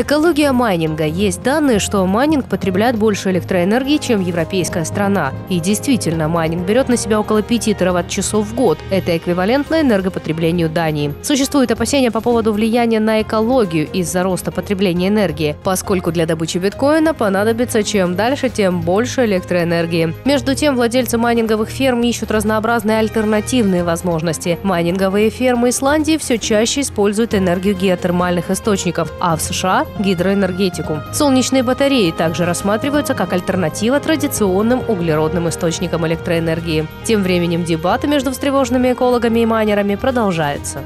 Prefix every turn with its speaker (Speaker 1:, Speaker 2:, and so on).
Speaker 1: Экология майнинга. Есть данные, что майнинг потребляет больше электроэнергии, чем европейская страна. И действительно, майнинг берет на себя около 5 тераватт-часов в год. Это эквивалентно энергопотреблению Дании. Существует опасения по поводу влияния на экологию из-за роста потребления энергии, поскольку для добычи биткоина понадобится чем дальше, тем больше электроэнергии. Между тем, владельцы майнинговых ферм ищут разнообразные альтернативные возможности. Майнинговые фермы Исландии все чаще используют энергию геотермальных источников, а в США – гидроэнергетику. Солнечные батареи также рассматриваются как альтернатива традиционным углеродным источникам электроэнергии. Тем временем дебаты между встревоженными экологами и майнерами продолжаются.